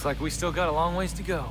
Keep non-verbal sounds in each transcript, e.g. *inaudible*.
Looks like we still got a long ways to go.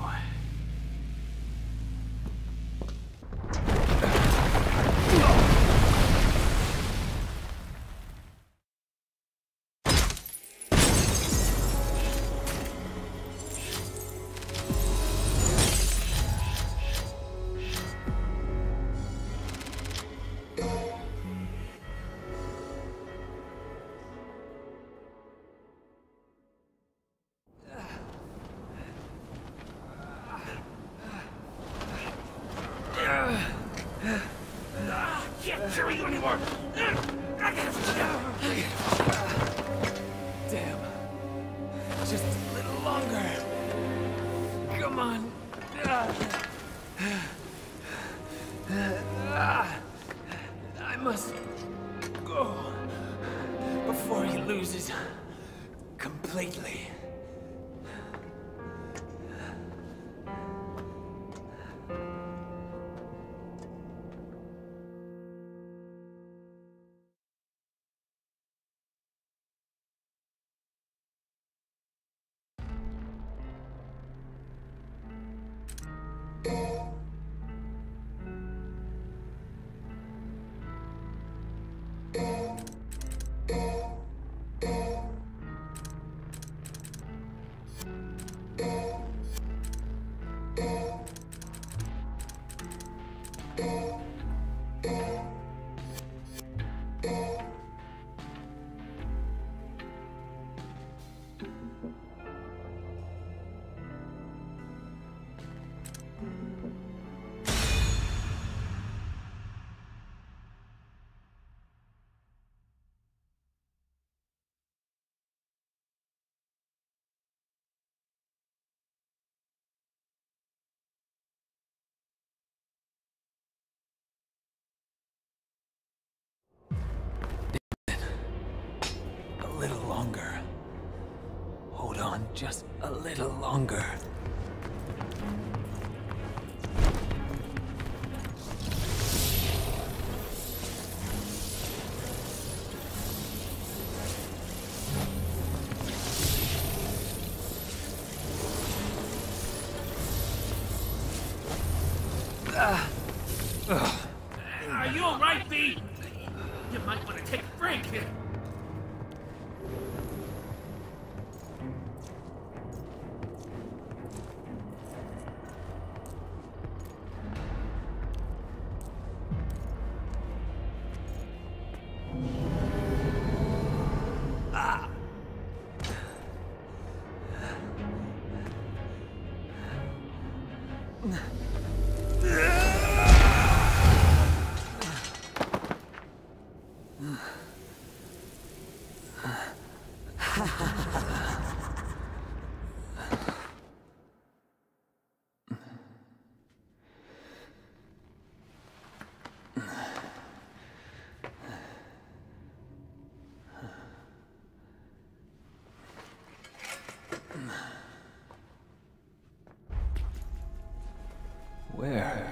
Just a little longer.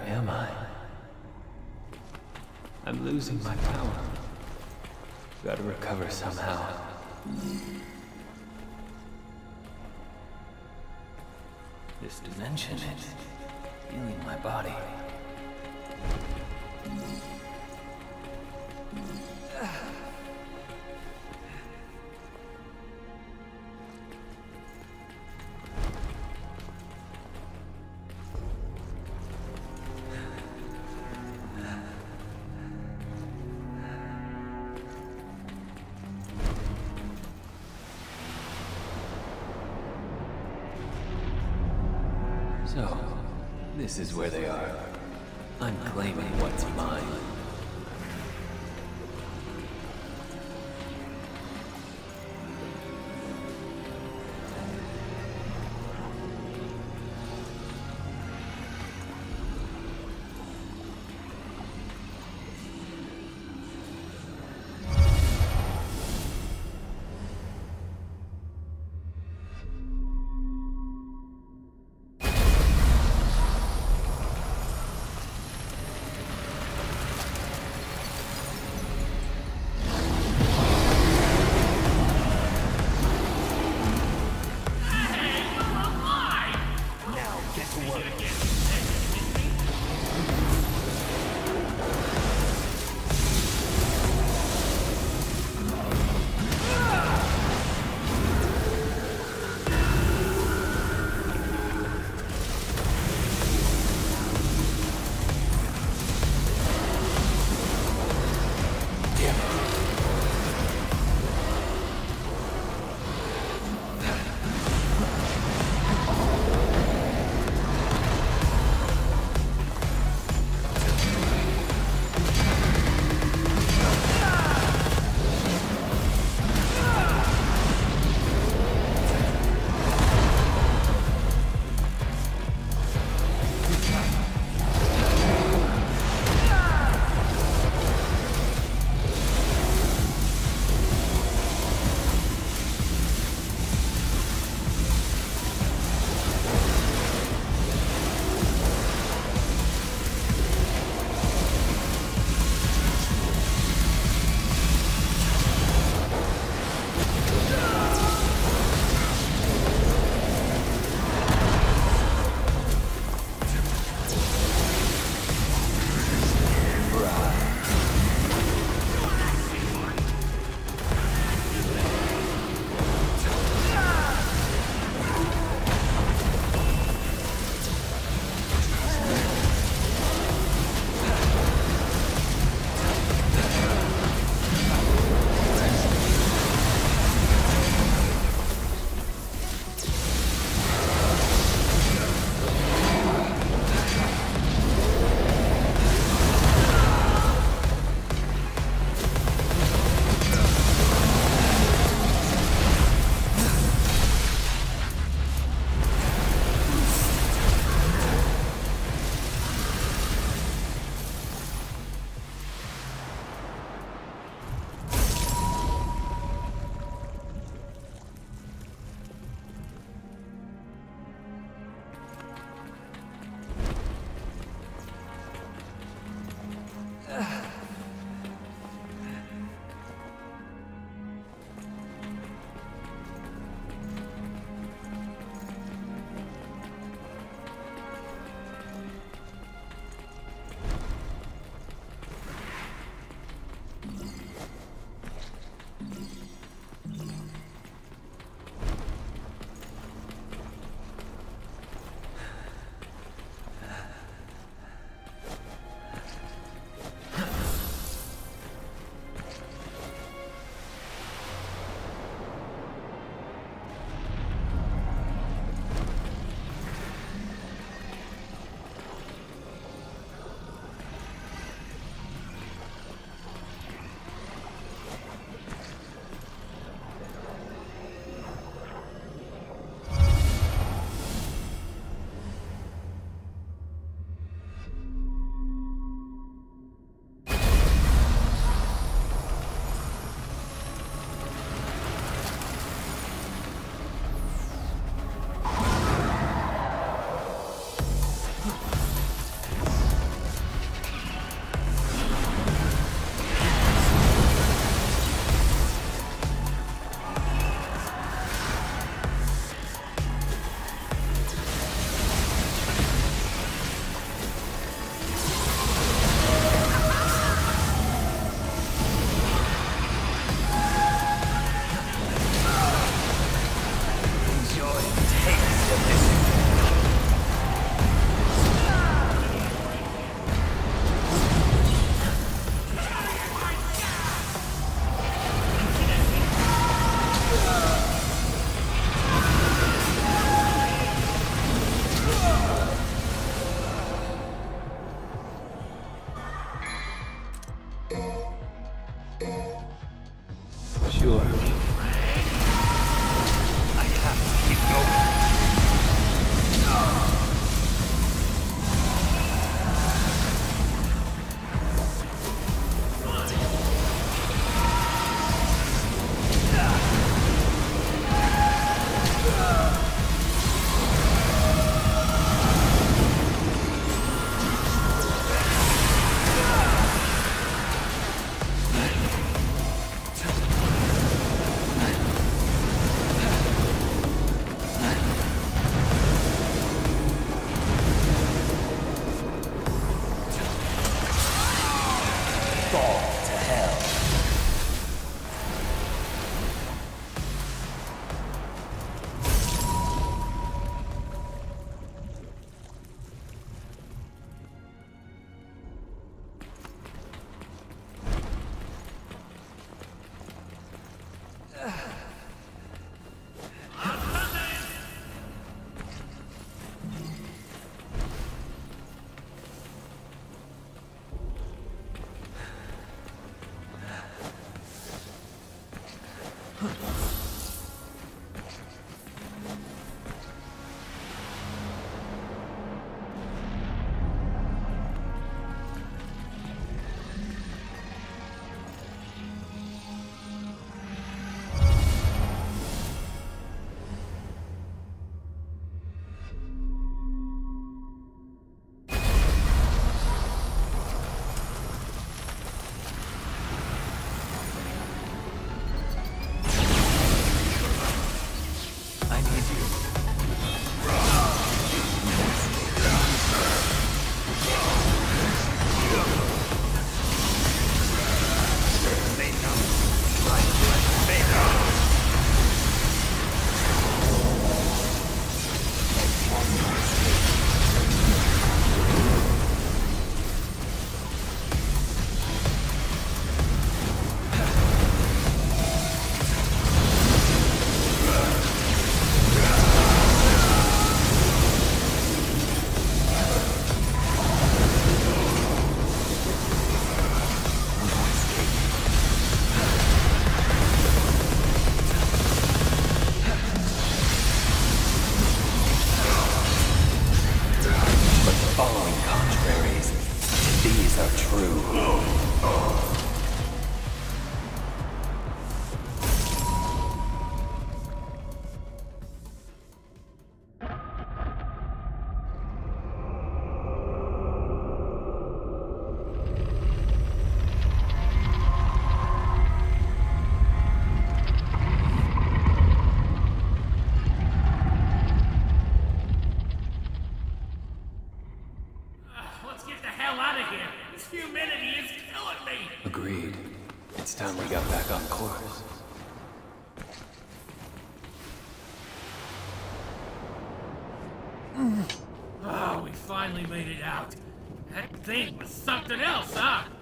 Am I? I'm losing my power. Gotta recover somehow. This dimension is healing my body. This is where they are. I'm claiming what's mine.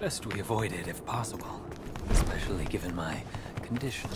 Best we avoid it if possible. Especially given my condition.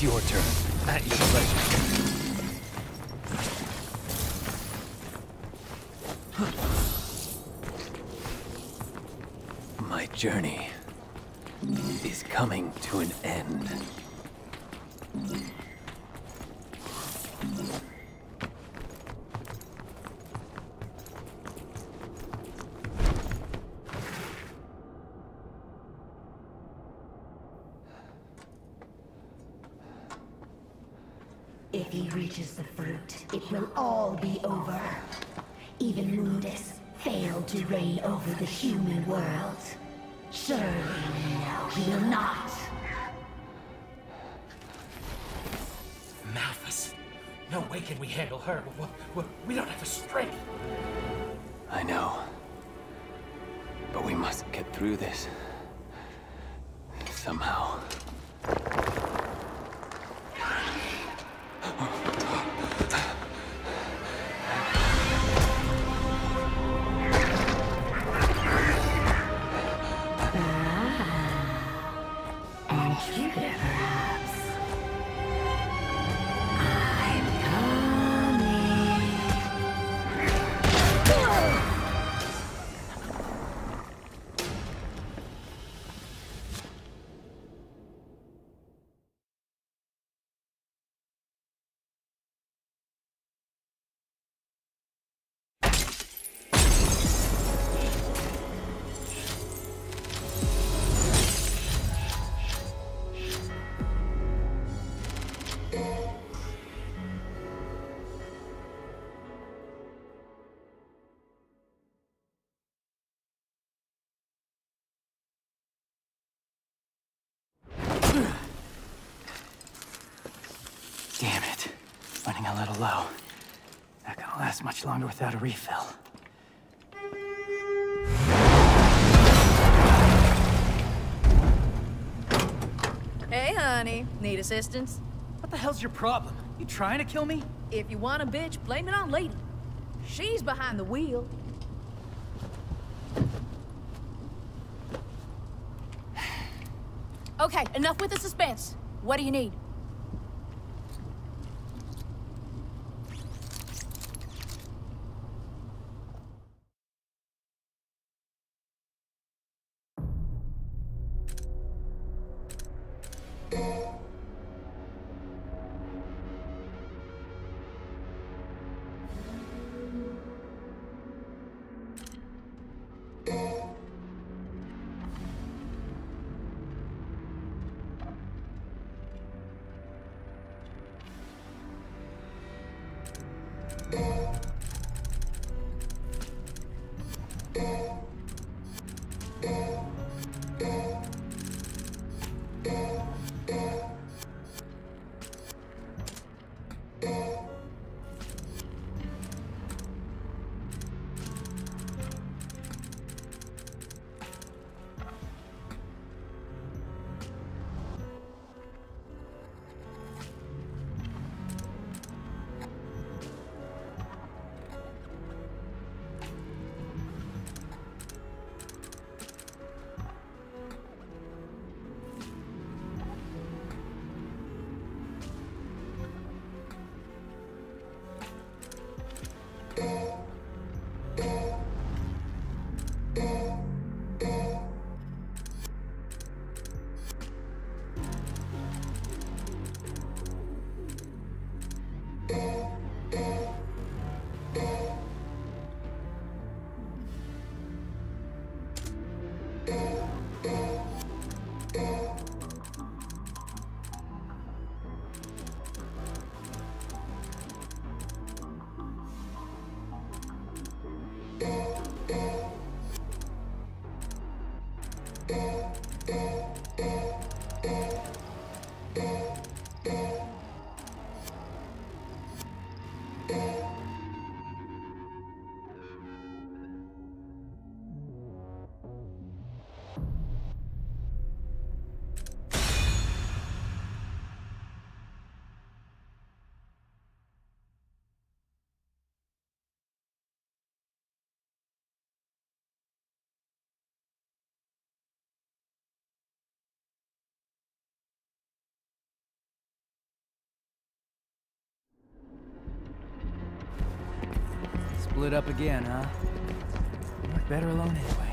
It's your turn. At your pleasure. My journey is coming to an end. If he reaches the fruit, it will all be over. Even Mundus failed to reign over the human world. Surely he will not. Malphas. No way can we handle her? We, we, we don't have the strength. I know. But we must get through this. Somehow. Low. Not gonna last much longer without a refill. Hey, honey. Need assistance? What the hell's your problem? You trying to kill me? If you want a bitch, blame it on Lady. She's behind the wheel. *sighs* Okay, enough with the suspense. What do you need? Split up again, huh? Work better alone anyway.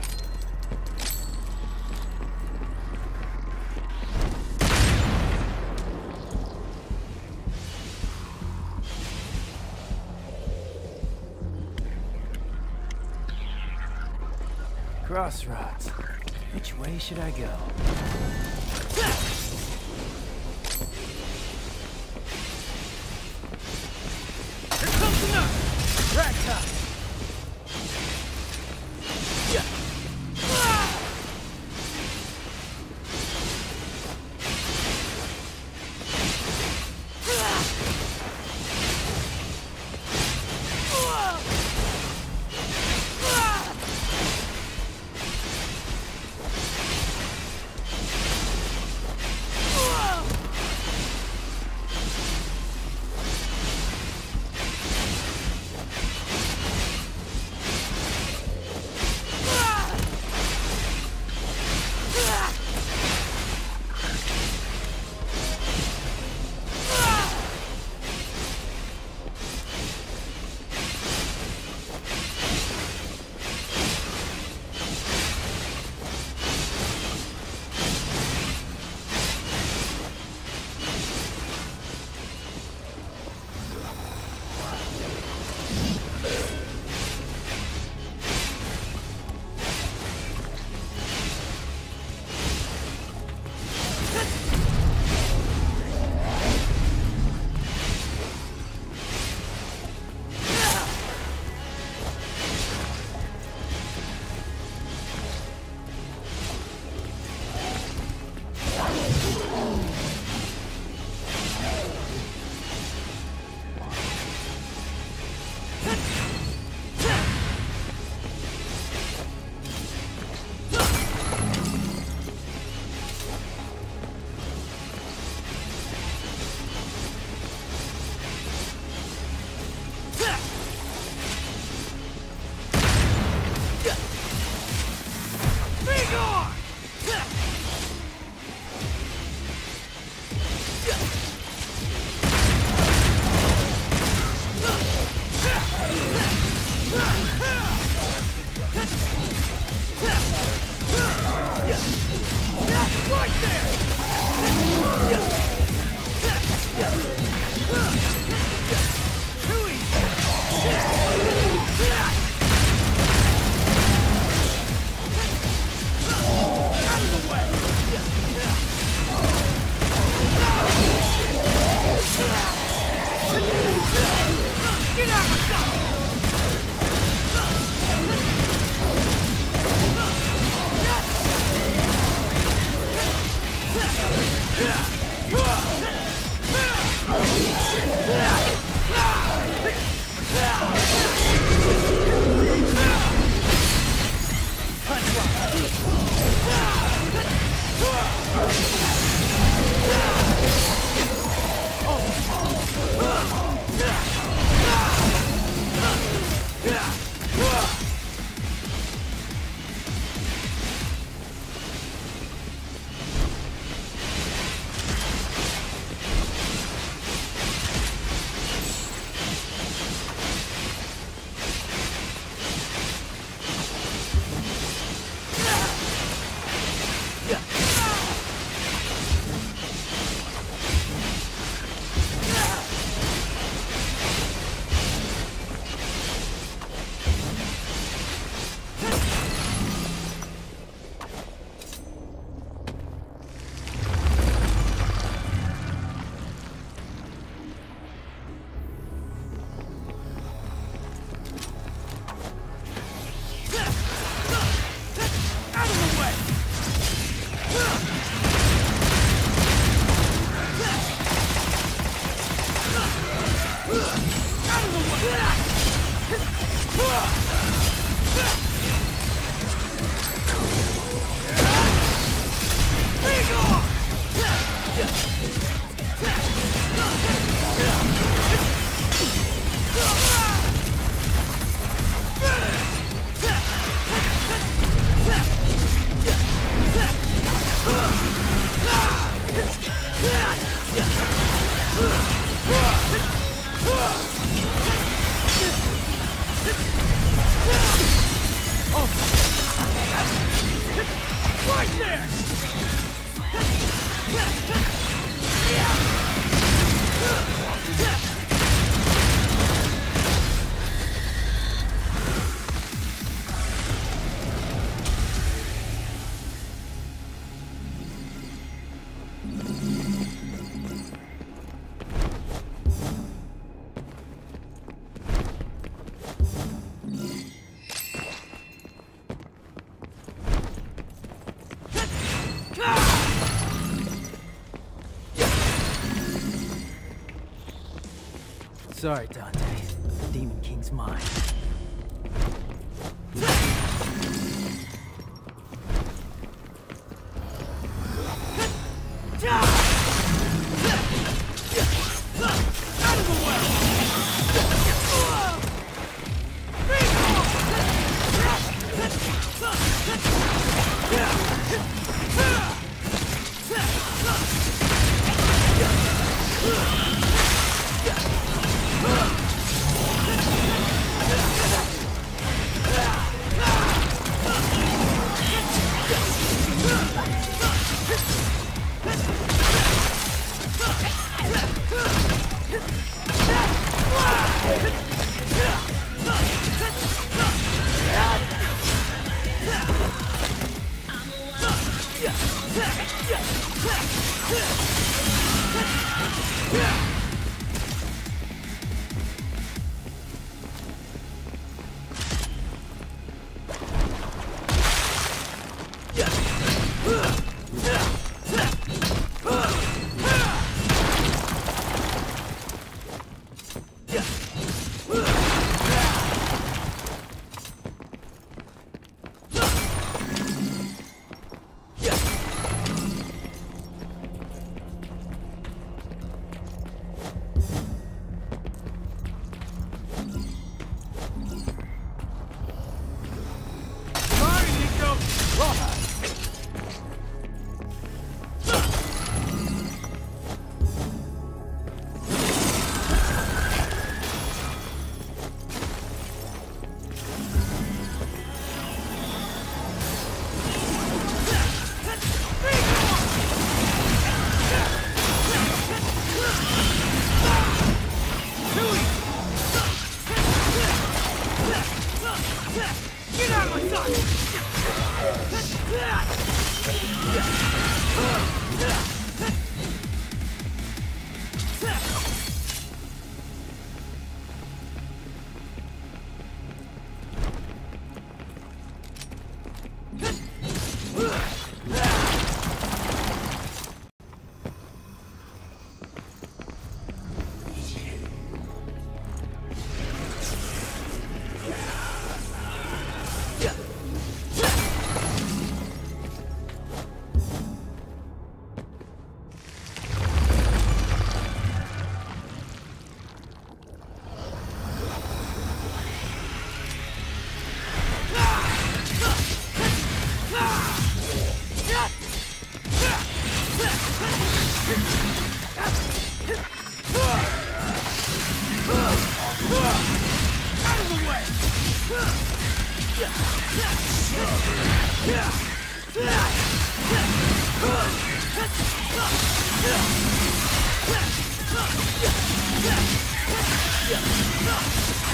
Crossroads. Which way should I go? Ragtop! sorry, Tom.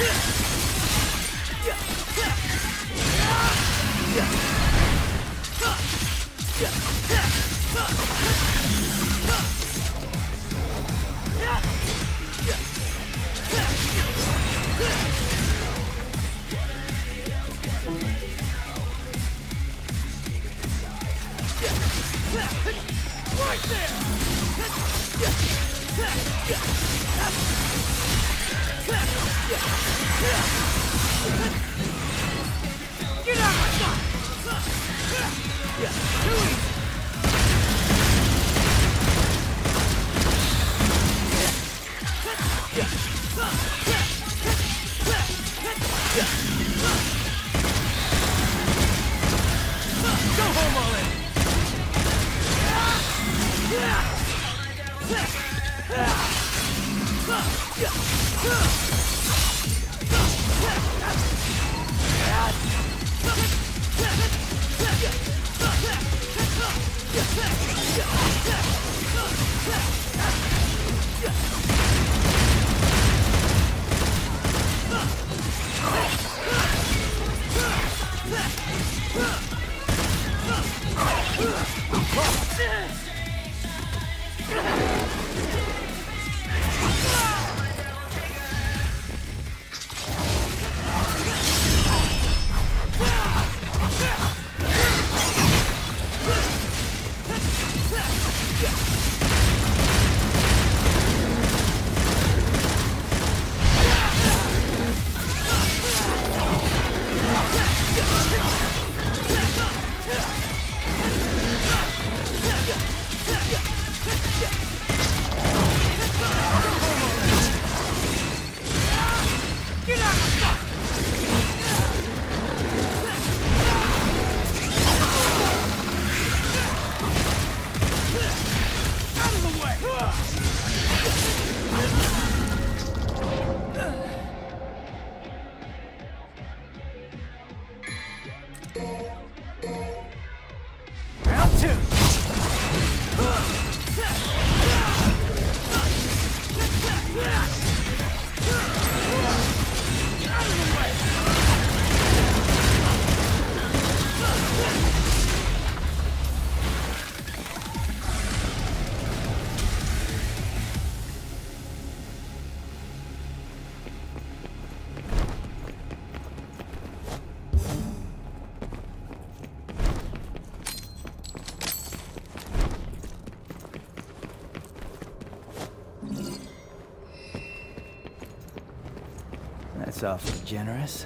Yeah. That's awfully generous.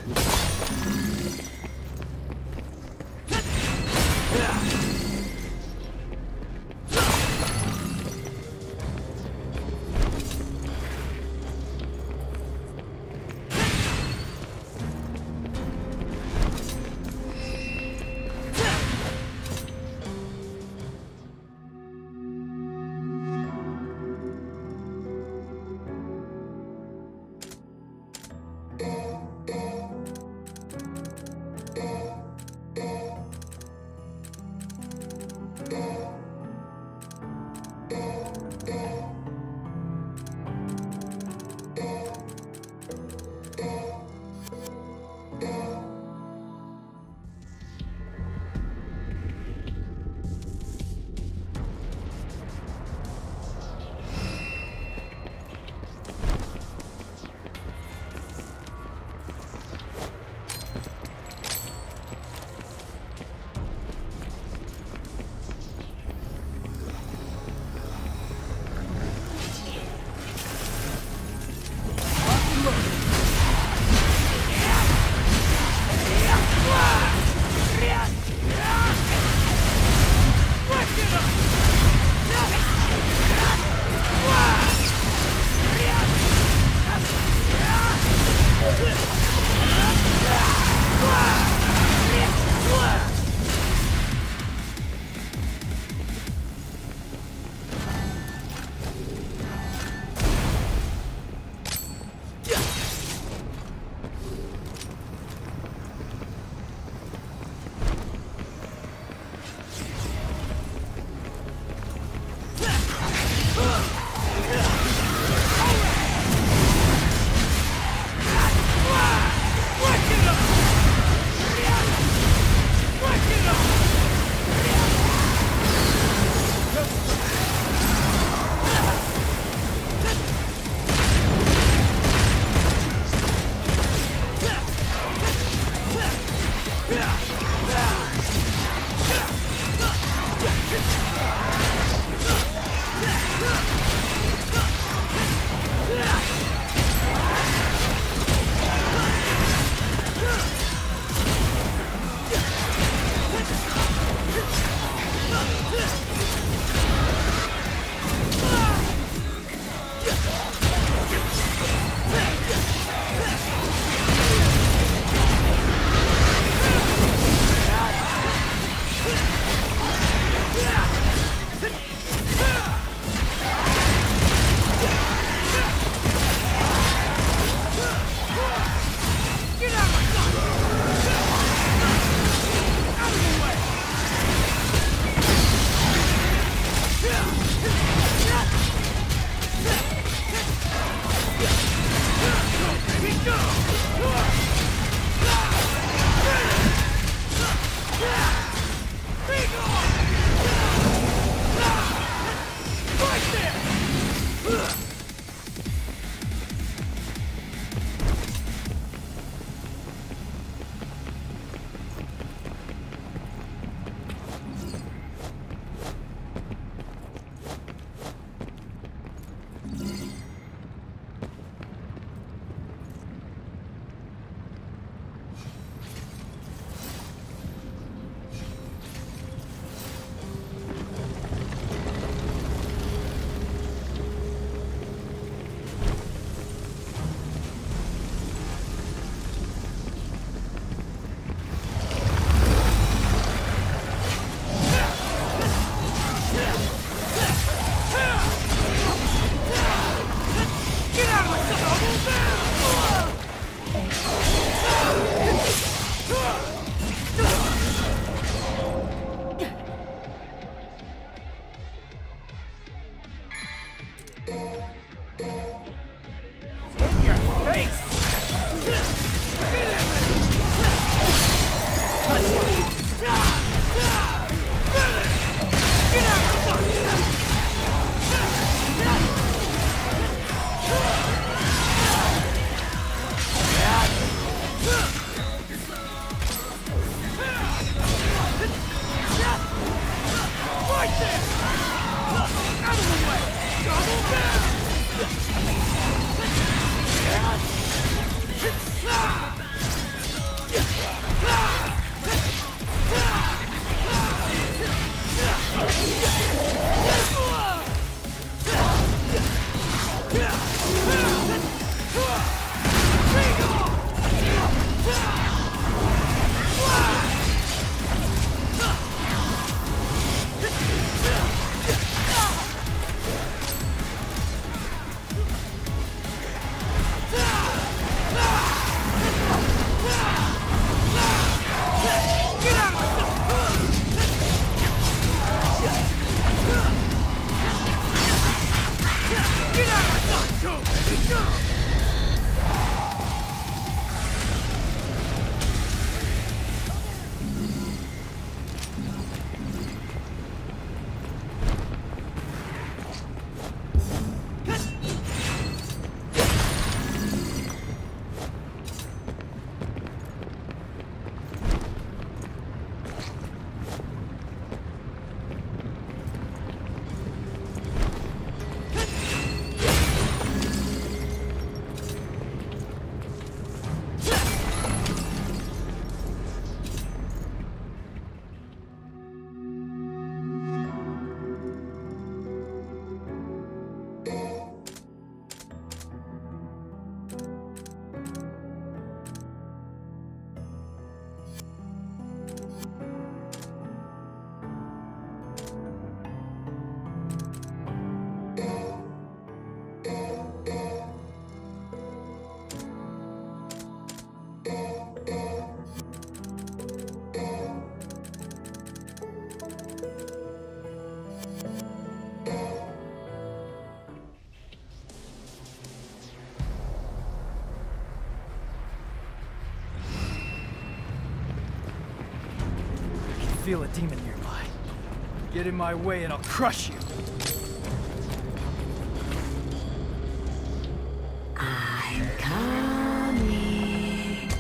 Feel a demon nearby. Get in my way and I'll crush you. I'm coming.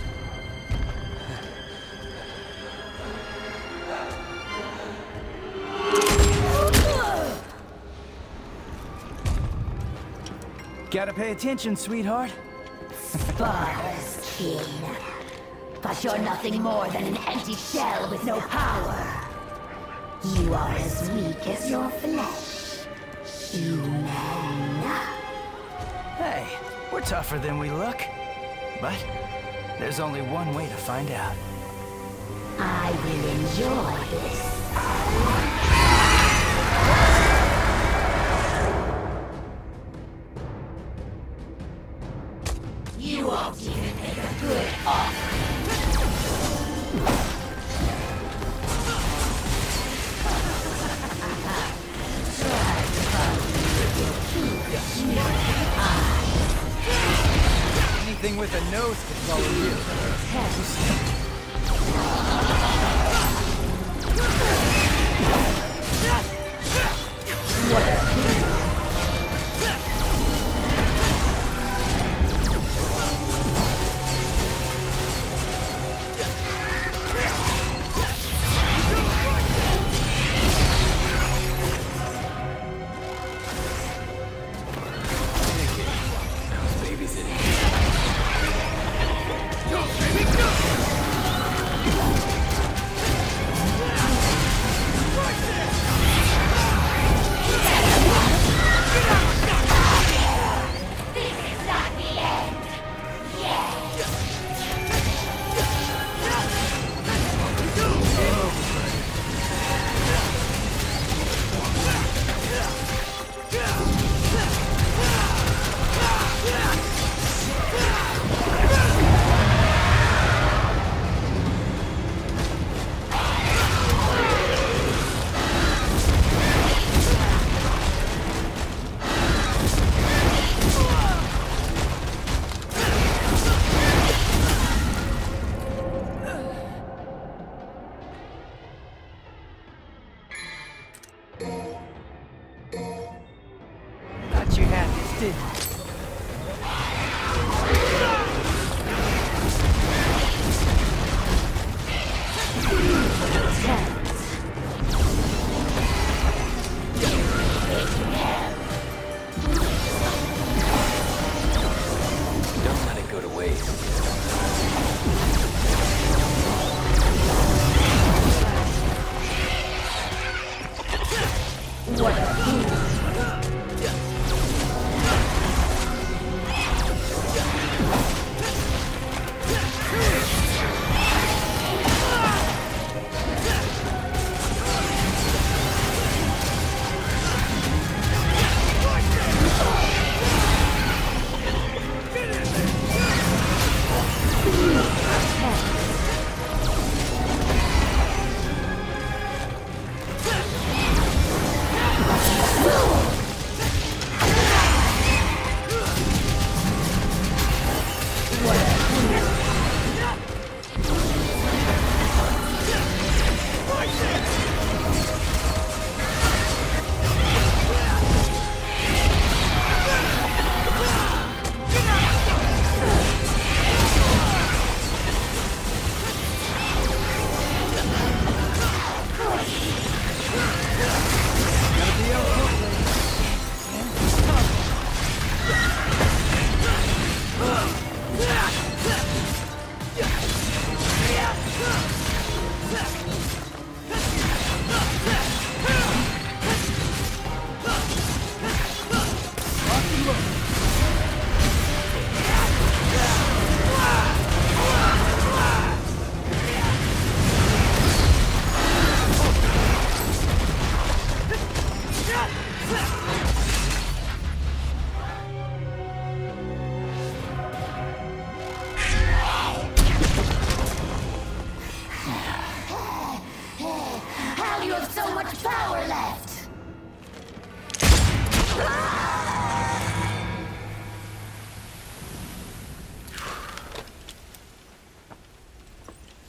Gotta pay attention, sweetheart. Spoilers, King. You're nothing more than an empty shell with no power. You are as weak as your flesh. Human. Hey, we're tougher than we look. But there's only one way to find out. I will enjoy this.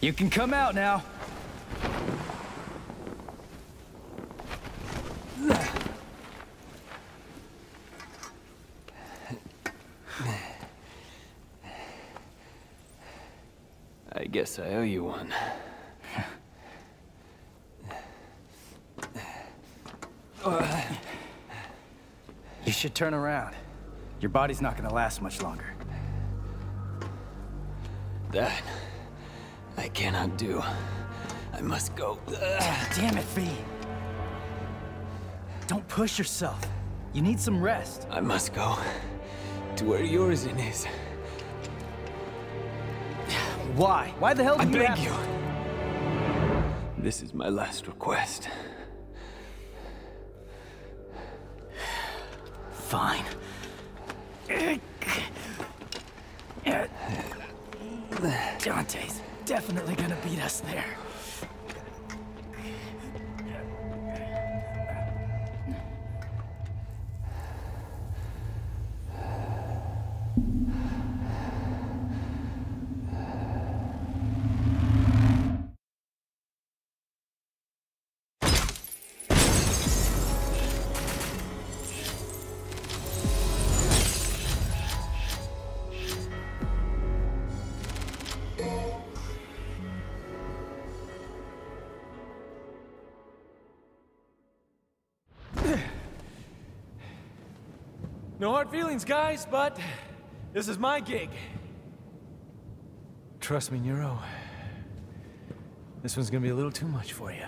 You can come out now. I guess I owe you one. You should turn around. Your body's not gonna last much longer. That cannot do. I must go. Damn it, V. Don't push yourself. You need some rest. I must go to where Urizen is. Why? Why the hell do I you beg you. This is my last request. Us there. Hard feelings, guys, but this is my gig. Trust me, Nero. This one's gonna be a little too much for you.